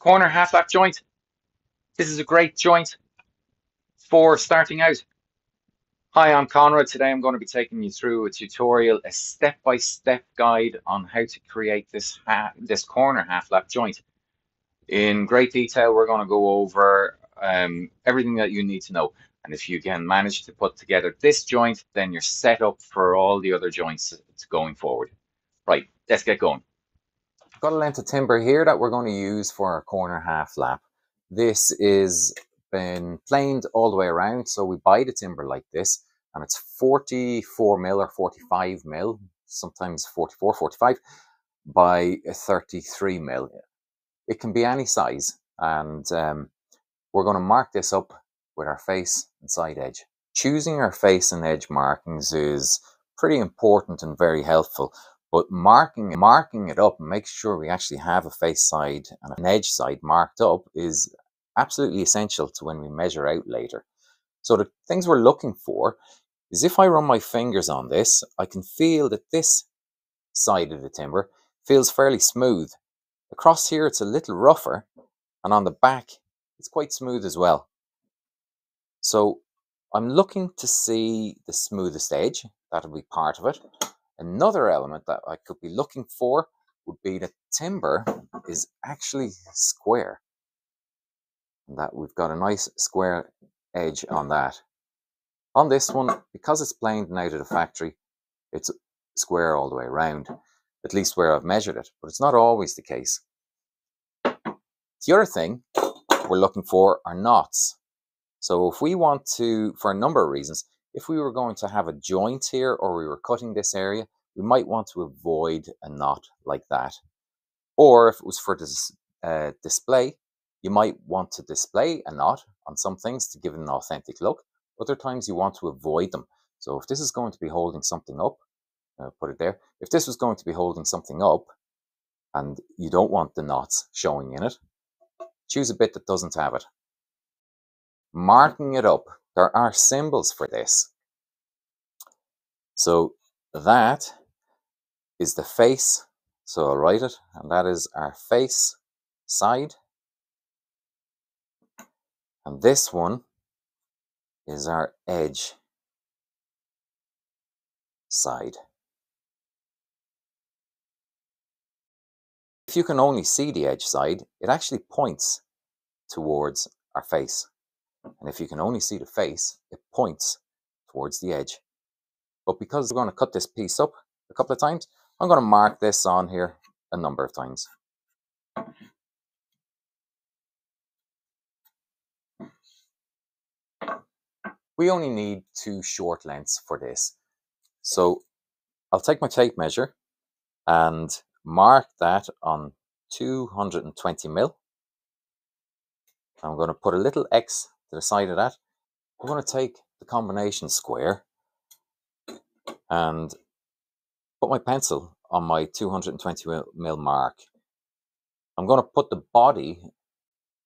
Corner half lap joint. This is a great joint for starting out. Hi, I'm Conrad. Today I'm going to be taking you through a tutorial, a step-by-step -step guide on how to create this, this corner half lap joint. In great detail, we're going to go over um, everything that you need to know. And if you can manage to put together this joint, then you're set up for all the other joints going forward. Right, let's get going. Got a length of timber here that we're going to use for our corner half lap. This is been planed all the way around. So we buy the timber like this and it's 44 mil or 45 mil, sometimes 44, 45 by 33 mil. It can be any size and um, we're going to mark this up with our face and side edge. Choosing our face and edge markings is pretty important and very helpful. But marking marking it up and make sure we actually have a face side and an edge side marked up is absolutely essential to when we measure out later. So the things we're looking for is if I run my fingers on this, I can feel that this side of the timber feels fairly smooth. Across here, it's a little rougher, and on the back, it's quite smooth as well. So I'm looking to see the smoothest edge. That'll be part of it. Another element that I could be looking for would be that timber is actually square that we've got a nice square edge on that. On this one, because it's planed out of the factory, it's square all the way around, at least where I've measured it, but it's not always the case. The other thing we're looking for are knots. So if we want to, for a number of reasons, if we were going to have a joint here or we were cutting this area, we might want to avoid a knot like that. Or if it was for this uh, display, you might want to display a knot on some things to give it an authentic look. Other times you want to avoid them. So if this is going to be holding something up, uh, put it there. If this was going to be holding something up and you don't want the knots showing in it, choose a bit that doesn't have it. Marking it up. There are symbols for this. So that is the face. So I'll write it, and that is our face side. And this one is our edge side. If you can only see the edge side, it actually points towards our face. And if you can only see the face, it points towards the edge. But because we're going to cut this piece up a couple of times, I'm going to mark this on here a number of times. We only need two short lengths for this. So I'll take my tape measure and mark that on 220 mil. I'm going to put a little X the side of that. I'm going to take the combination square and put my pencil on my 220 mil mark. I'm going to put the body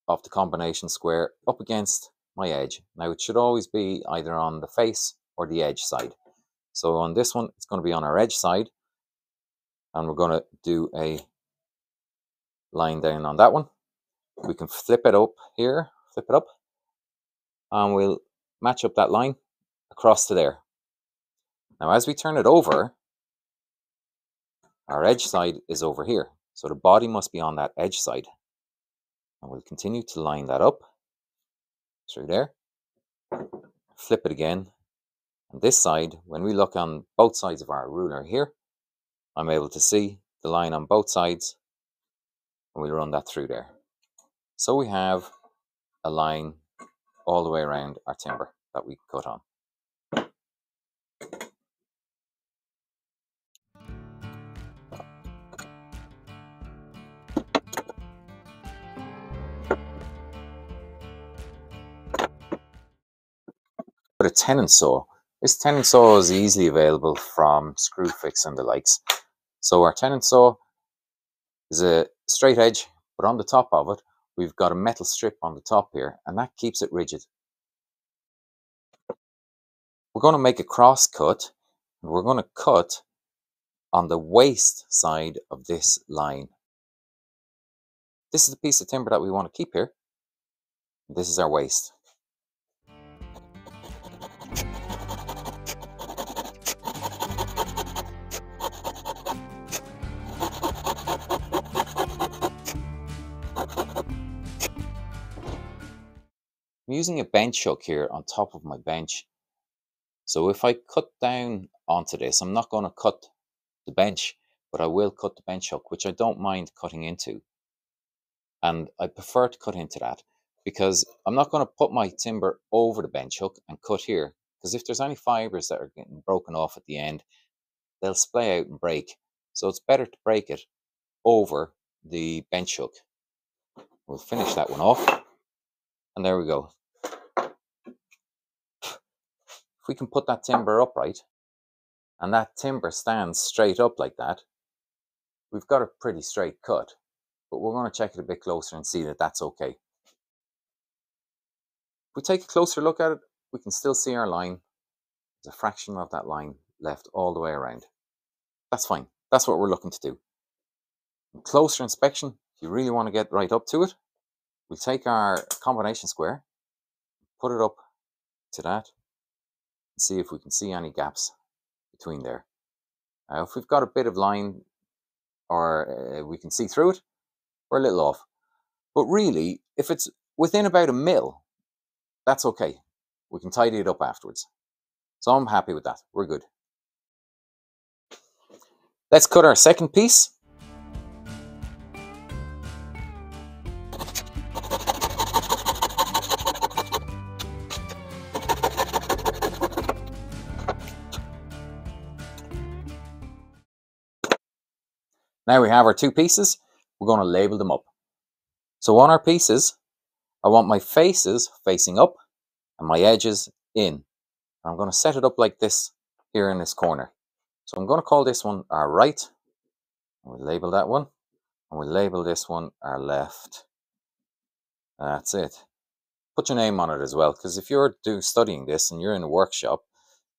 of the combination square up against my edge. Now it should always be either on the face or the edge side. So on this one, it's going to be on our edge side. And we're going to do a line down on that one. We can flip it up here, flip it up. And we'll match up that line across to there. Now as we turn it over, our edge side is over here. So the body must be on that edge side. And we'll continue to line that up through there. Flip it again. And this side, when we look on both sides of our ruler here, I'm able to see the line on both sides and we'll run that through there. So we have a line all the way around our timber that we cut on. But a tenon saw. This tenon saw is easily available from Screwfix and the likes. So our tenon saw is a straight edge, but on the top of it, we've got a metal strip on the top here, and that keeps it rigid. We're going to make a cross cut, and we're going to cut on the waste side of this line. this is the piece of timber that we want to keep here. This is our waste. I'm using a bench hook here on top of my bench. So if I cut down onto this, I'm not going to cut the bench, but I will cut the bench hook, which I don't mind cutting into. And I prefer to cut into that because I'm not going to put my timber over the bench hook and cut here. Because if there's any fibers that are getting broken off at the end, they'll splay out and break. So it's better to break it over the bench hook. We'll finish that one off. And there we go. If we can put that timber upright, and that timber stands straight up like that, we've got a pretty straight cut. But we're going to check it a bit closer and see that that's okay. If we take a closer look at it, we can still see our line. There's a fraction of that line left all the way around. That's fine. That's what we're looking to do. closer inspection, if you really want to get right up to it, we take our combination square, put it up to that, and see if we can see any gaps between there. Now, if we've got a bit of line or uh, we can see through it, we're a little off. But really, if it's within about a mil, that's okay. We can tidy it up afterwards. So I'm happy with that. We're good. Let's cut our second piece. Now we have our two pieces, we're going to label them up. So on our pieces, I want my faces facing up and my edges in. I'm going to set it up like this here in this corner. So I'm going to call this one our right. We'll label that one. And we'll label this one our left. That's it. Put your name on it as well, because if you're doing studying this and you're in a workshop,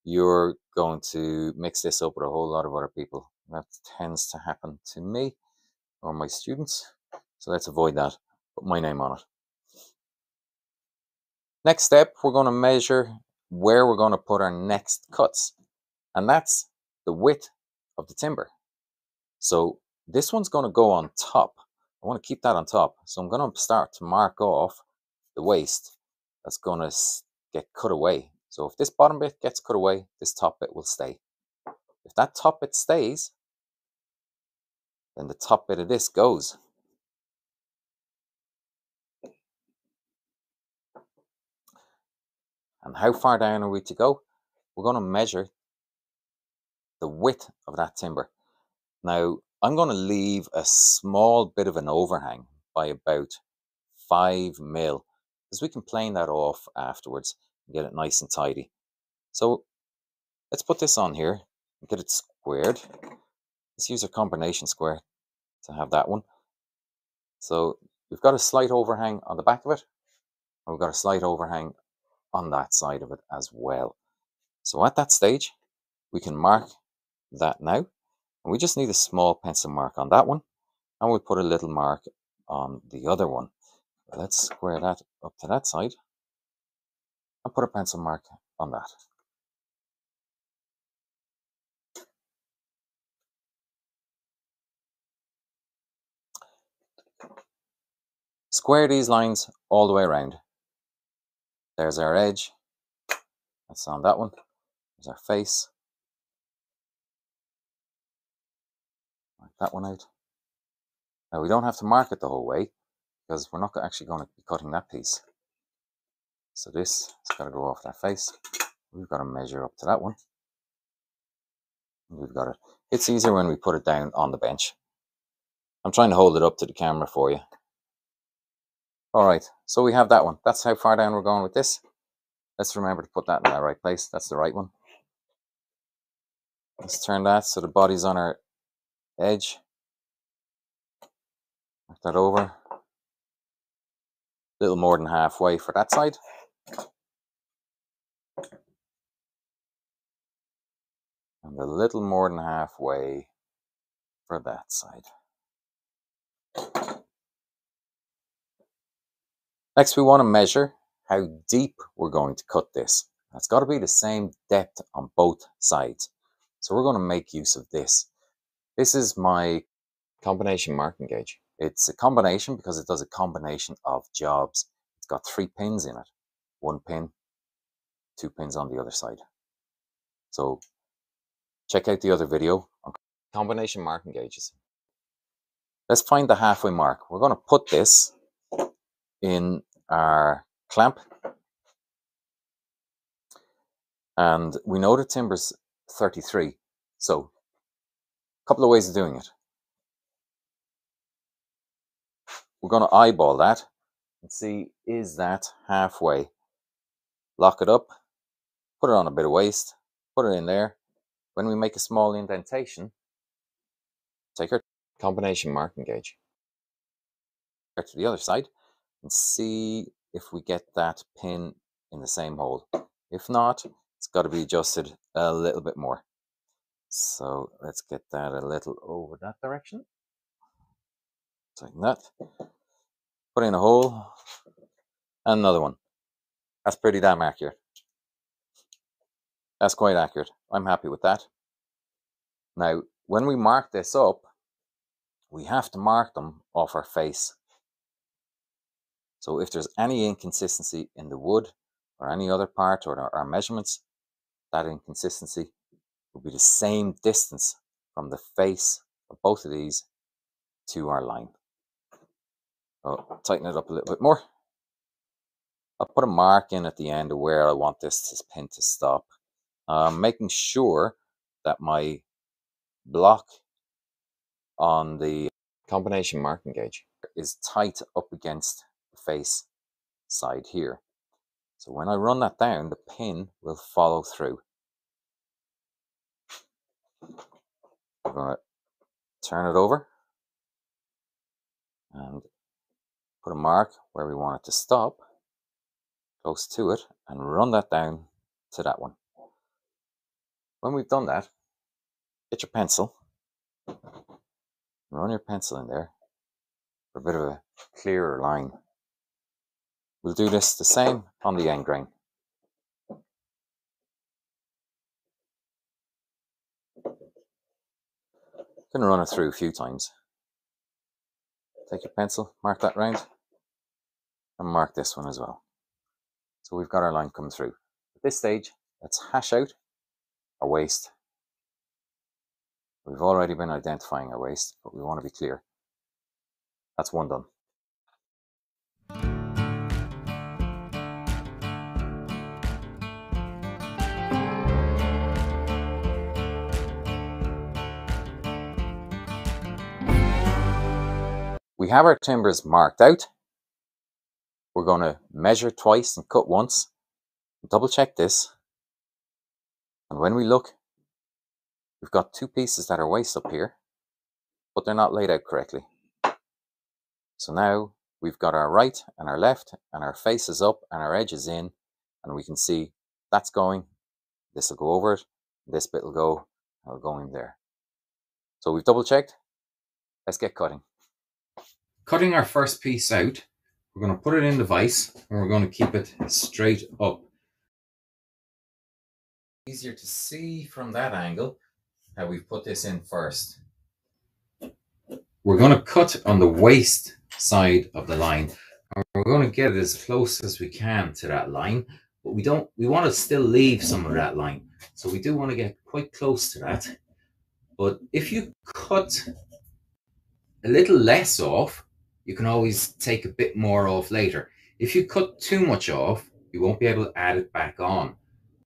you're going to mix this up with a whole lot of other people. That tends to happen to me or my students. So let's avoid that. Put my name on it. Next step, we're going to measure where we're going to put our next cuts. And that's the width of the timber. So this one's going to go on top. I want to keep that on top. So I'm going to start to mark off the waste that's going to get cut away. So if this bottom bit gets cut away, this top bit will stay. If that top bit stays, then the top bit of this goes. And how far down are we to go? We're going to measure the width of that timber. Now, I'm going to leave a small bit of an overhang by about five mil because we can plane that off afterwards and get it nice and tidy. So let's put this on here and get it squared. Let's use a combination square to have that one. So we've got a slight overhang on the back of it, and we've got a slight overhang on that side of it as well. So at that stage, we can mark that now. And we just need a small pencil mark on that one. And we'll put a little mark on the other one. Let's square that up to that side and put a pencil mark on that. Square these lines all the way around. There's our edge. That's on that one. There's our face. Mark that one out. Now we don't have to mark it the whole way because we're not actually going to be cutting that piece. So this has got to go off that face. We've got to measure up to that one. We've got it. It's easier when we put it down on the bench. I'm trying to hold it up to the camera for you. All right, so we have that one. That's how far down we're going with this. Let's remember to put that in the right place. That's the right one. Let's turn that so the body's on our edge. Mark that over. A little more than halfway for that side. And a little more than halfway for that side. Next, we want to measure how deep we're going to cut this. It's got to be the same depth on both sides. So we're going to make use of this. This is my combination marking gauge. It's a combination because it does a combination of jobs. It's got three pins in it. One pin, two pins on the other side. So check out the other video on combination marking gauges. Let's find the halfway mark. We're going to put this in our clamp. And we know the timber's 33. So a couple of ways of doing it. We're going to eyeball that and see is that halfway. Lock it up, put it on a bit of waste, put it in there. When we make a small indentation, take our combination marking gauge to the other side and see if we get that pin in the same hole. If not, it's got to be adjusted a little bit more. So let's get that a little over that direction. Like that. Put in a hole. And another one. That's pretty damn accurate. That's quite accurate. I'm happy with that. Now, when we mark this up, we have to mark them off our face. So if there's any inconsistency in the wood or any other part or our, measurements, that inconsistency will be the same distance from the face of both of these to our line. So tighten it up a little bit more. I'll put a mark in at the end of where I want this pin to stop. Um, making sure that my block on the combination marking gauge is tight up against face side here. So when I run that down, the pin will follow through. I'm going to turn it over and put a mark where we want it to stop, close to it, and run that down to that one. When we've done that, get your pencil, run your pencil in there for a bit of a clearer line. We'll do this the same on the end grain. Going to run it through a few times. Take your pencil, mark that round, and mark this one as well. So we've got our line come through. At this stage, let's hash out our waste. We've already been identifying our waste, but we want to be clear. That's one done. We have our timbers marked out. We're going to measure twice and cut once. Double check this. And when we look, we've got two pieces that are waste up here, but they're not laid out correctly. So now we've got our right and our left and our face is up and our edge is in and we can see that's going. This will go over it. This bit will go, it'll go in there. So we've double checked. Let's get cutting. Cutting our first piece out, we're going to put it in the vise and we're going to keep it straight up. Easier to see from that angle how we've put this in first. We're going to cut on the waste side of the line and we're going to get as close as we can to that line but we don't we want to still leave some of that line so we do want to get quite close to that but if you cut a little less off you can always take a bit more off later. If you cut too much off, you won't be able to add it back on.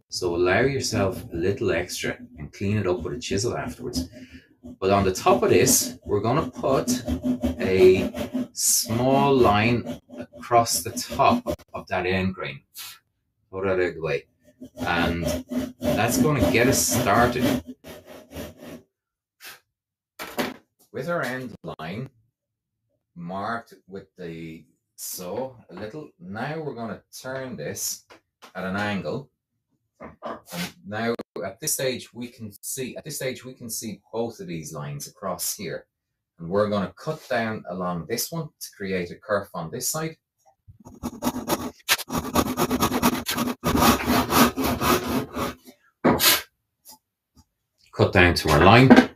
So allow yourself a little extra and clean it up with a chisel afterwards. But on the top of this, we're going to put a small line across the top of that end grain. Put that out of the way. And that's going to get us started. With our end line, marked with the saw a little. Now we're going to turn this at an angle. And now at this stage we can see at this stage we can see both of these lines across here. And we're going to cut down along this one to create a kerf on this side. Cut down to our line.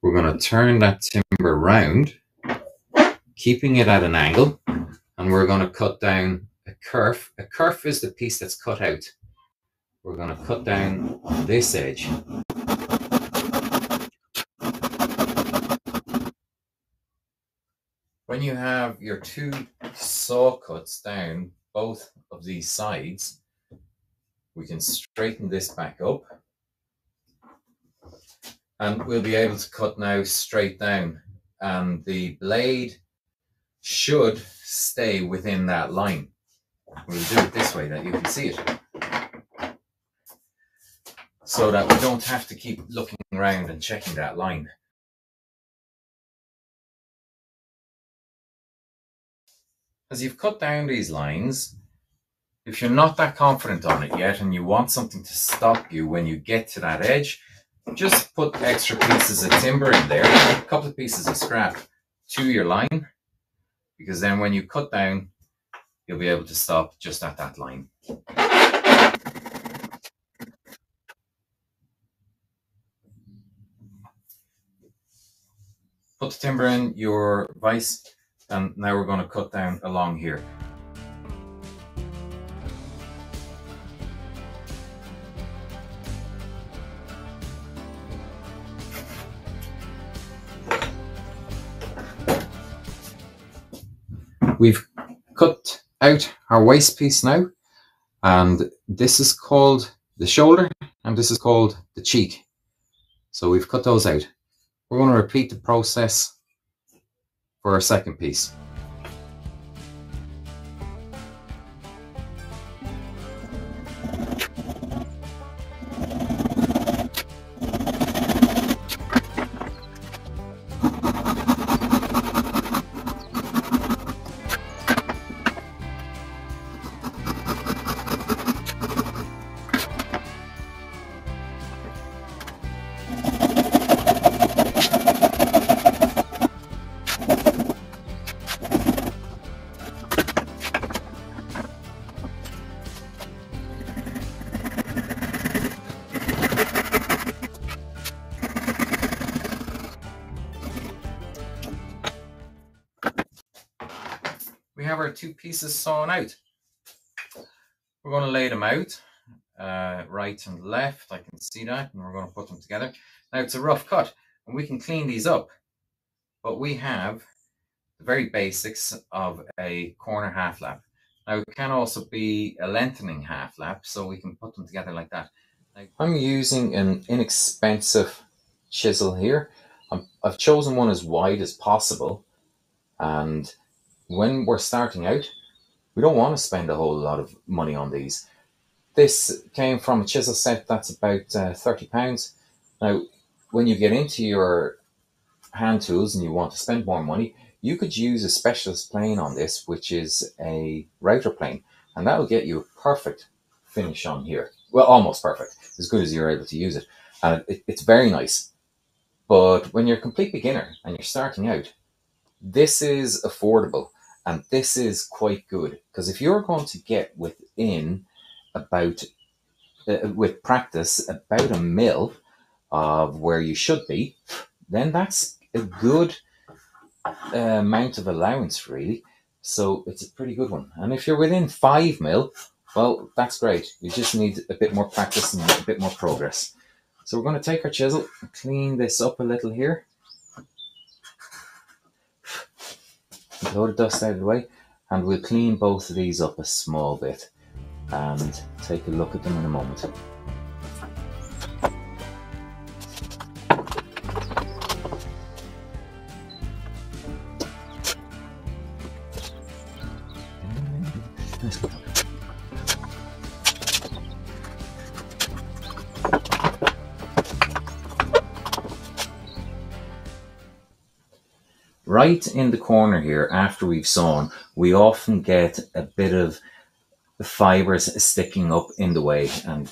We're going to turn that timber round, keeping it at an angle, and we're going to cut down a kerf. A kerf is the piece that's cut out. We're going to cut down this edge. When you have your two saw cuts down both of these sides, we can straighten this back up and we'll be able to cut now straight down and the blade should stay within that line. We'll do it this way that you can see it so that we don't have to keep looking around and checking that line. As you've cut down these lines, if you're not that confident on it yet and you want something to stop you when you get to that edge, just put extra pieces of timber in there, a couple of pieces of scrap to your line, because then when you cut down, you'll be able to stop just at that line. Put the timber in your vise and now we're going to cut down along here. We've cut out our waste piece now and this is called the shoulder and this is called the cheek. So we've cut those out. We're going to repeat the process for our second piece. Two pieces sawn out. We're going to lay them out, uh, right and left. I can see that, and we're going to put them together. Now it's a rough cut, and we can clean these up. But we have the very basics of a corner half lap. Now it can also be a lengthening half lap, so we can put them together like that. Now, I'm using an inexpensive chisel here. i have chosen one as wide as possible, and when we're starting out, we don't want to spend a whole lot of money on these. This came from a chisel set that's about uh, 30 pounds. Now, when you get into your hand tools and you want to spend more money, you could use a specialist plane on this, which is a router plane, and that'll get you a perfect finish on here. Well, almost perfect, as good as you're able to use it. And it, it's very nice. But when you're a complete beginner and you're starting out, this is affordable and this is quite good because if you're going to get within about, uh, with practice, about a mil of where you should be, then that's a good uh, amount of allowance, really. So it's a pretty good one. And if you're within five mil, well, that's great. You just need a bit more practice and a bit more progress. So we're going to take our chisel clean this up a little here. Load of dust out of the way and we'll clean both of these up a small bit and take a look at them in a moment. Right in the corner here, after we've sawn, we often get a bit of fibers sticking up in the way and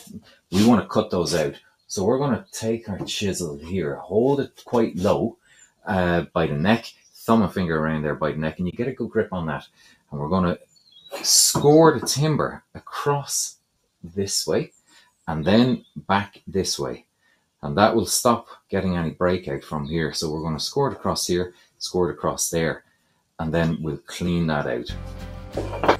we want to cut those out. So we're going to take our chisel here, hold it quite low uh, by the neck, thumb and finger around there by the neck and you get a good grip on that. And we're going to score the timber across this way and then back this way. And that will stop getting any breakout from here. So we're going to score it across here, score it across there, and then we'll clean that out.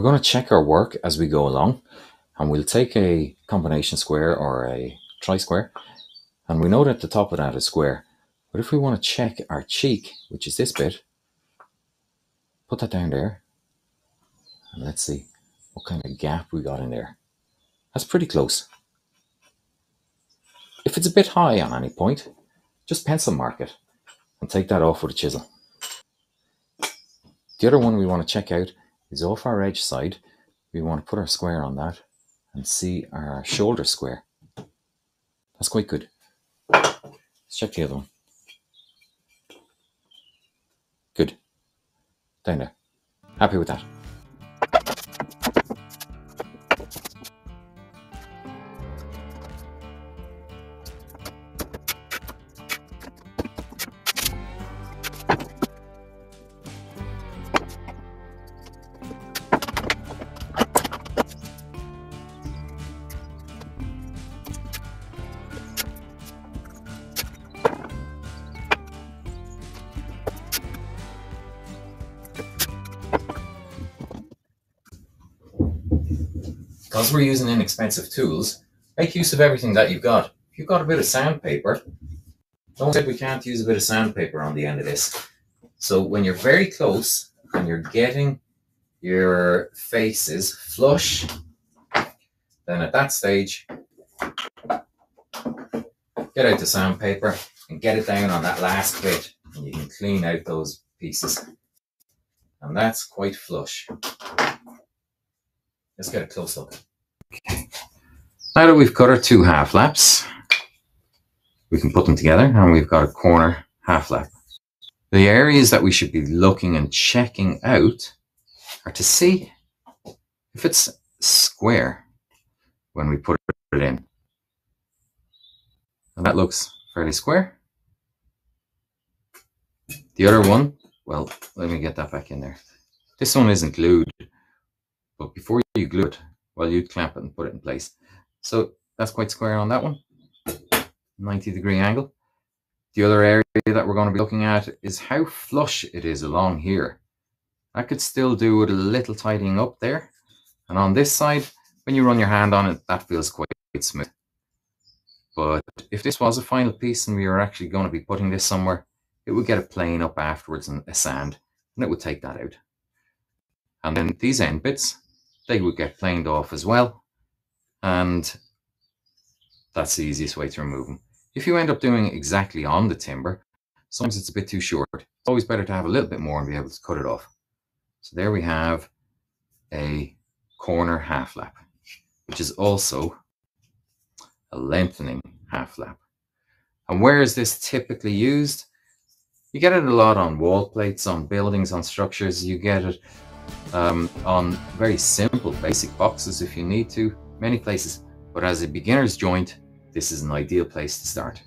We're going to check our work as we go along and we'll take a combination square or a tri-square and we know that the top of that is square. But if we want to check our cheek, which is this bit, put that down there and let's see what kind of gap we got in there. That's pretty close. If it's a bit high on any point, just pencil mark it and take that off with a chisel. The other one we want to check out is off our edge side. We want to put our square on that and see our shoulder square. That's quite good. Let's check the other one. Good. Down there. Happy with that. Because we're using inexpensive tools, make use of everything that you've got. If you've got a bit of sandpaper, don't say we can't use a bit of sandpaper on the end of this. So when you're very close and you're getting your faces flush, then at that stage, get out the sandpaper and get it down on that last bit and you can clean out those pieces. And that's quite flush. Let's get a close look. Okay. Now that we've cut our two half laps, we can put them together and we've got a corner half lap. The areas that we should be looking and checking out are to see if it's square when we put it in. And that looks fairly square. The other one, well, let me get that back in there. This one isn't glued, but before you glue it, well, you'd clamp it and put it in place. So that's quite square on that one. 90 degree angle. The other area that we're going to be looking at is how flush it is along here. I could still do with a little tidying up there. And on this side, when you run your hand on it, that feels quite smooth. But if this was a final piece and we were actually going to be putting this somewhere, it would get a plane up afterwards and a sand, and it would take that out. And then these end bits, they would get planed off as well. And that's the easiest way to remove them. If you end up doing exactly on the timber, sometimes it's a bit too short. It's always better to have a little bit more and be able to cut it off. So there we have a corner half lap, which is also a lengthening half lap. And where is this typically used? You get it a lot on wall plates, on buildings, on structures. You get it um, on very simple basic boxes if you need to, many places. But as a beginner's joint, this is an ideal place to start.